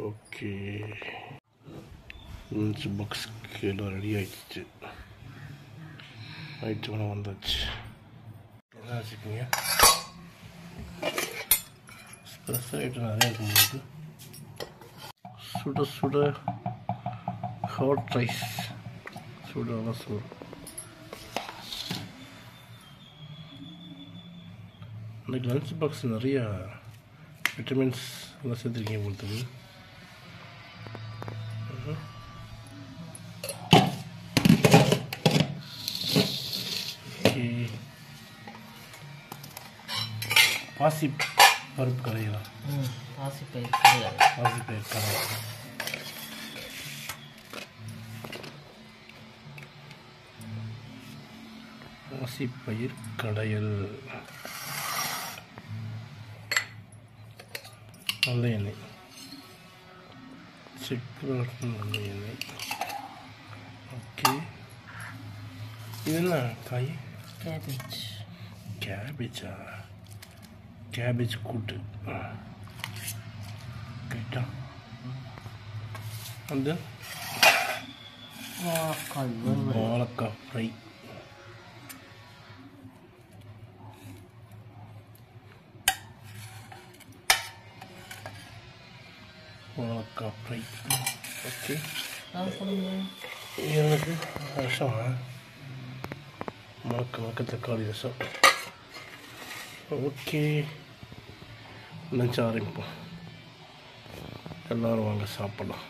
Okay lunch பாக்ஸ்க்கு எல்லாம் ready ஆயிடுச்சு. ஆயிடுச்சு மேடம் வந்தாச்சு. என்ன வச்சுக்கோங்க ஸ்பெஷல் ஐட்டம் நிறையா இருக்கும்போது சுட சுட ஹாட் ரைஸ் சுட சுட இன்னைக்கு லஞ்ச் பாக்ஸ் நிறையா விட்டமின்ஸ் எல்லாம் சேர்த்துருக்கீங்க உங்களுக்கு பாசி பருப்பு கரையலாம் பாசி பயிர் கிடையாது பாசி பயிர் கரை பாசி பயிர் கடையல். நல்ல எண்ணெய். நல்ல எண்ணெய் ஓகே இது என்ன காய் கேபேஜ் கேபேஜா கேபேஜ் கூட்டு கரெக்டா வந்து வாக்காய் வறுவல் வாழைக்காய் ஃப்ரை வாழைக்காய் ஃப்ரை ஓகே எனக்கு ரசம் மக்க மக்க தக்காளி ரசம் ஓகே. லஞ்ச் ஆரம்பிப்போம் எல்லோரும் வாங்க சாப்பிடலாம்.